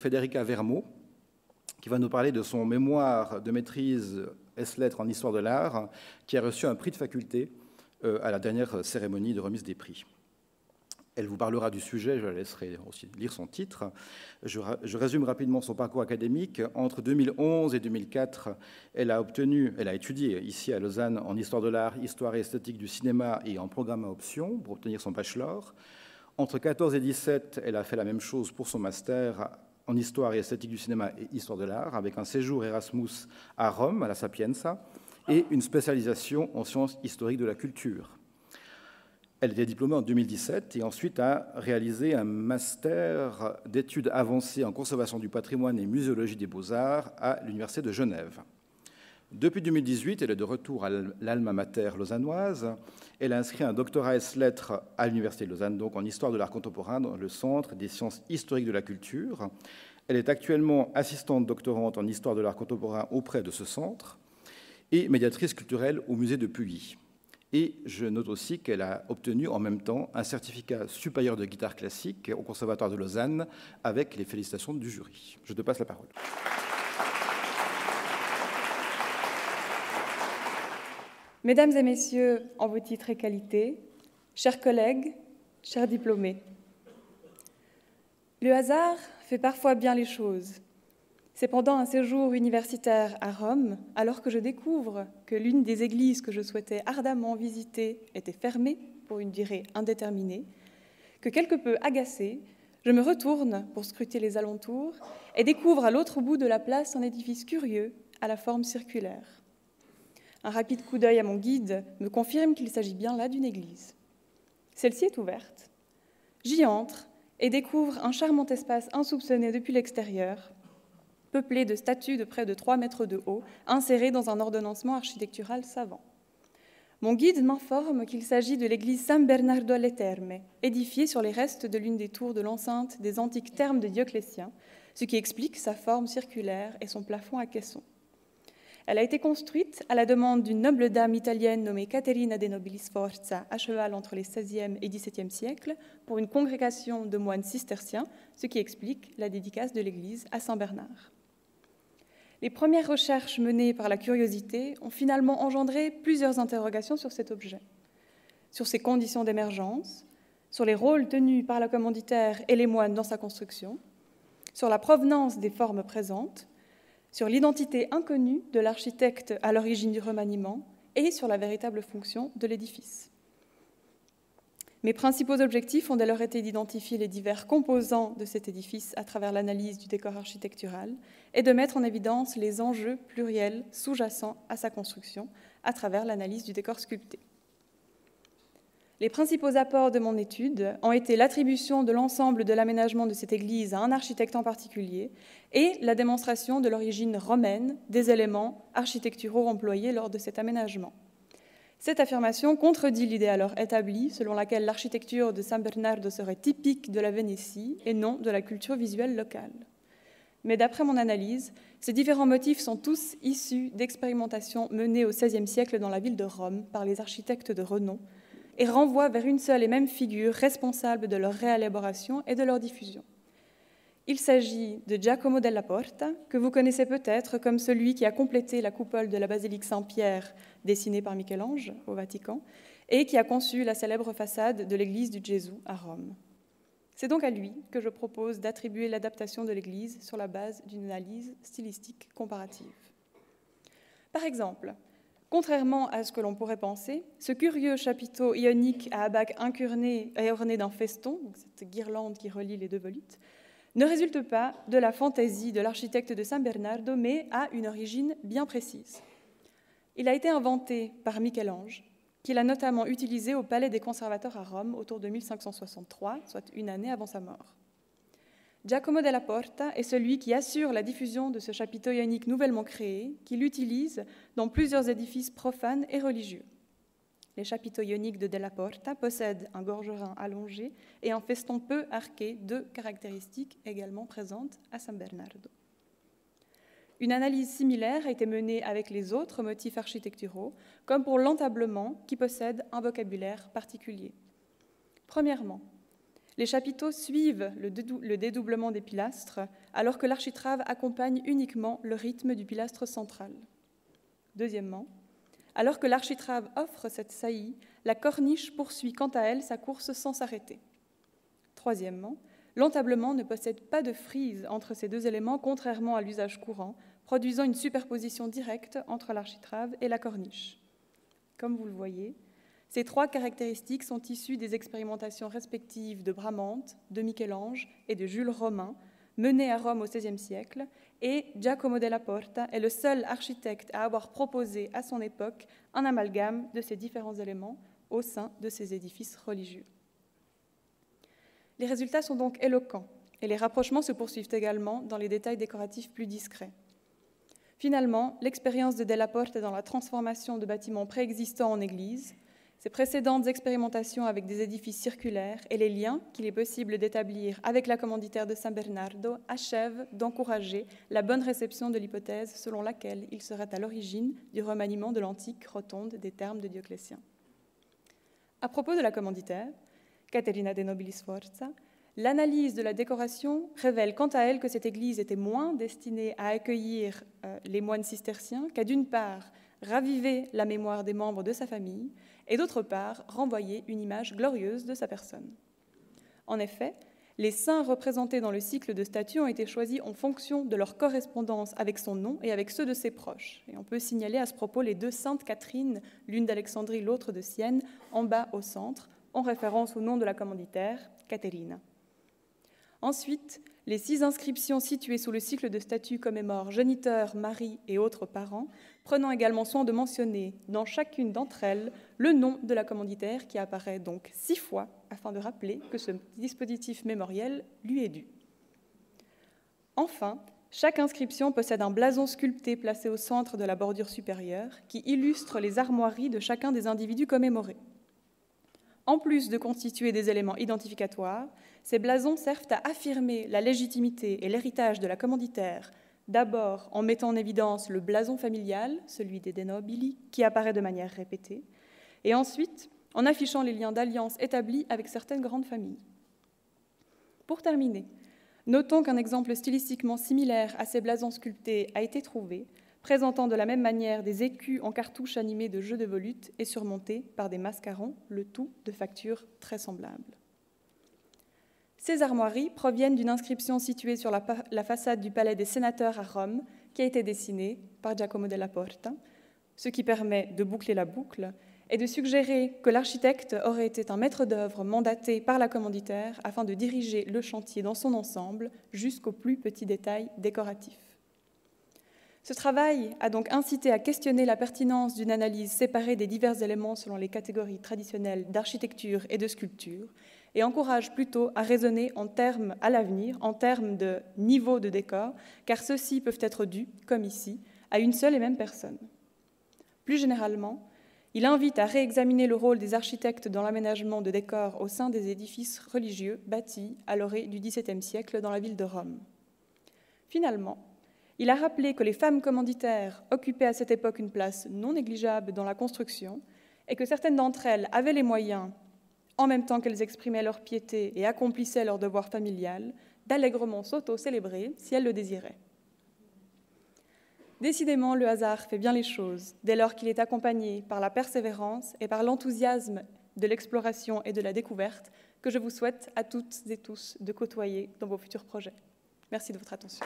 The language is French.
Federica Vermo, qui va nous parler de son mémoire de maîtrise S-lettres en histoire de l'art, qui a reçu un prix de faculté euh, à la dernière cérémonie de remise des prix. Elle vous parlera du sujet, je la laisserai aussi lire son titre. Je, résume rapidement son parcours académique. Entre 2011 et 2004, elle a obtenu, elle a étudié ici à Lausanne en histoire de l'art, histoire et esthétique du cinéma et en programme à option pour obtenir son bachelor. Entre 14 et 17, elle a fait la même chose pour son master en histoire et esthétique du cinéma et histoire de l'art, avec un séjour Erasmus à Rome, à la Sapienza, et une spécialisation en sciences historiques de la culture. Elle était diplômée en 2017 et ensuite a réalisé un master d'études avancées en conservation du patrimoine et muséologie des beaux-arts à l'Université de Genève. Depuis 2018, elle est de retour à l'alma mater lausannoise. Elle a inscrit un doctorat S-lettres à l'Université de Lausanne, donc en histoire de l'art contemporain dans le Centre des sciences historiques de la culture. Elle est actuellement assistante doctorante en histoire de l'art contemporain auprès de ce centre et médiatrice culturelle au musée de Puy. Et je note aussi qu'elle a obtenu en même temps un certificat supérieur de guitare classique au Conservatoire de Lausanne avec les félicitations du jury. Je te passe la parole. Mesdames et messieurs, en vos titres et qualités, chers collègues, chers diplômés, le hasard fait parfois bien les choses. C'est pendant un séjour universitaire à Rome, alors que je découvre que l'une des églises que je souhaitais ardemment visiter était fermée pour une durée indéterminée, que quelque peu agacée, je me retourne pour scruter les alentours et découvre à l'autre bout de la place un édifice curieux à la forme circulaire. Un rapide coup d'œil à mon guide me confirme qu'il s'agit bien là d'une église. Celle-ci est ouverte. J'y entre et découvre un charmant espace insoupçonné depuis l'extérieur, peuplée de statues de près de 3 mètres de haut, insérées dans un ordonnancement architectural savant. Mon guide m'informe qu'il s'agit de l'église San Bernardo alle Terme, édifiée sur les restes de l'une des tours de l'enceinte des antiques thermes de Dioclétien, ce qui explique sa forme circulaire et son plafond à caisson. Elle a été construite à la demande d'une noble dame italienne nommée Caterina de Nobilis Forza, à cheval entre les XVIe et XVIIe siècles, pour une congrégation de moines cisterciens, ce qui explique la dédicace de l'église à Saint Bernard. Les premières recherches menées par la curiosité ont finalement engendré plusieurs interrogations sur cet objet, sur ses conditions d'émergence, sur les rôles tenus par la commanditaire et les moines dans sa construction, sur la provenance des formes présentes, sur l'identité inconnue de l'architecte à l'origine du remaniement et sur la véritable fonction de l'édifice. Mes principaux objectifs ont dès lors été d'identifier les divers composants de cet édifice à travers l'analyse du décor architectural et de mettre en évidence les enjeux pluriels sous-jacents à sa construction à travers l'analyse du décor sculpté. Les principaux apports de mon étude ont été l'attribution de l'ensemble de l'aménagement de cette église à un architecte en particulier et la démonstration de l'origine romaine des éléments architecturaux employés lors de cet aménagement. Cette affirmation contredit l'idée alors établie selon laquelle l'architecture de San Bernardo serait typique de la Vénétie et non de la culture visuelle locale. Mais d'après mon analyse, ces différents motifs sont tous issus d'expérimentations menées au XVIe siècle dans la ville de Rome par les architectes de renom et renvoient vers une seule et même figure responsable de leur réélaboration et de leur diffusion. Il s'agit de Giacomo della Porta, que vous connaissez peut-être comme celui qui a complété la coupole de la basilique Saint-Pierre dessinée par Michel-Ange au Vatican et qui a conçu la célèbre façade de l'église du Jésus à Rome. C'est donc à lui que je propose d'attribuer l'adaptation de l'église sur la base d'une analyse stylistique comparative. Par exemple, contrairement à ce que l'on pourrait penser, ce curieux chapiteau ionique à abac incurné et orné d'un feston, cette guirlande qui relie les deux volutes, ne résulte pas de la fantaisie de l'architecte de San Bernardo, mais a une origine bien précise. Il a été inventé par Michel-Ange, qu'il a notamment utilisé au Palais des Conservateurs à Rome autour de 1563, soit une année avant sa mort. Giacomo della Porta est celui qui assure la diffusion de ce chapiteau ionique nouvellement créé, qu'il utilise dans plusieurs édifices profanes et religieux. Les chapiteaux ioniques de Della Porta possèdent un gorgerin allongé et un feston peu arqué, deux caractéristiques également présentes à San Bernardo. Une analyse similaire a été menée avec les autres motifs architecturaux, comme pour l'entablement qui possède un vocabulaire particulier. Premièrement, les chapiteaux suivent le dédoublement des pilastres, alors que l'architrave accompagne uniquement le rythme du pilastre central. Deuxièmement, alors que l'architrave offre cette saillie, la corniche poursuit quant à elle sa course sans s'arrêter. Troisièmement, l'entablement ne possède pas de frise entre ces deux éléments, contrairement à l'usage courant, produisant une superposition directe entre l'architrave et la corniche. Comme vous le voyez, ces trois caractéristiques sont issues des expérimentations respectives de Bramante, de Michel-Ange et de Jules Romain, menées à Rome au XVIe siècle, et Giacomo della Porta est le seul architecte à avoir proposé à son époque un amalgame de ces différents éléments au sein de ces édifices religieux. Les résultats sont donc éloquents, et les rapprochements se poursuivent également dans les détails décoratifs plus discrets. Finalement, l'expérience de Della Porta dans la transformation de bâtiments préexistants en églises ces précédentes expérimentations avec des édifices circulaires et les liens qu'il est possible d'établir avec la commanditaire de San Bernardo achèvent d'encourager la bonne réception de l'hypothèse selon laquelle il serait à l'origine du remaniement de l'antique rotonde des termes de Dioclétien. À propos de la commanditaire, Caterina de Nobilis Forza, l'analyse de la décoration révèle quant à elle que cette église était moins destinée à accueillir euh, les moines cisterciens qu'à d'une part raviver la mémoire des membres de sa famille et d'autre part renvoyer une image glorieuse de sa personne. En effet, les saints représentés dans le cycle de statues ont été choisis en fonction de leur correspondance avec son nom et avec ceux de ses proches. Et on peut signaler à ce propos les deux saintes Catherine, l'une d'Alexandrie, l'autre de Sienne, en bas au centre, en référence au nom de la commanditaire, Caterina. Ensuite, les six inscriptions situées sous le cycle de statues commémorent géniteurs, maris et autres parents, prenant également soin de mentionner dans chacune d'entre elles le nom de la commanditaire qui apparaît donc six fois afin de rappeler que ce dispositif mémoriel lui est dû. Enfin, chaque inscription possède un blason sculpté placé au centre de la bordure supérieure qui illustre les armoiries de chacun des individus commémorés. En plus de constituer des éléments identificatoires, ces blasons servent à affirmer la légitimité et l'héritage de la commanditaire, d'abord en mettant en évidence le blason familial, celui des Denobili, qui apparaît de manière répétée, et ensuite en affichant les liens d'alliance établis avec certaines grandes familles. Pour terminer, notons qu'un exemple stylistiquement similaire à ces blasons sculptés a été trouvé, présentant de la même manière des écus en cartouches animées de jeux de volutes et surmontés par des mascarons, le tout de factures très semblables. Ces armoiries proviennent d'une inscription située sur la, façade du palais des sénateurs à Rome, qui a été dessinée par Giacomo della Porta, ce qui permet de boucler la boucle et de suggérer que l'architecte aurait été un maître d'œuvre mandaté par la commanditaire afin de diriger le chantier dans son ensemble jusqu'aux plus petits détails décoratifs. Ce travail a donc incité à questionner la pertinence d'une analyse séparée des divers éléments selon les catégories traditionnelles d'architecture et de sculpture et encourage plutôt à raisonner en termes à l'avenir, en termes de niveau de décor, car ceux-ci peuvent être dus, comme ici, à une seule et même personne. Plus généralement, il invite à réexaminer le rôle des architectes dans l'aménagement de décors au sein des édifices religieux bâtis à l'orée du XVIIe siècle dans la ville de Rome. Finalement, il a rappelé que les femmes commanditaires occupaient à cette époque une place non négligeable dans la construction et que certaines d'entre elles avaient les moyens en même temps qu'elles exprimaient leur piété et accomplissaient leur devoir familial, d'allègrement s'auto-célébrer si elles le désiraient. Décidément, le hasard fait bien les choses, dès lors qu'il est accompagné par la persévérance et par l'enthousiasme de l'exploration et de la découverte que je vous souhaite à toutes et tous de côtoyer dans vos futurs projets. Merci de votre attention.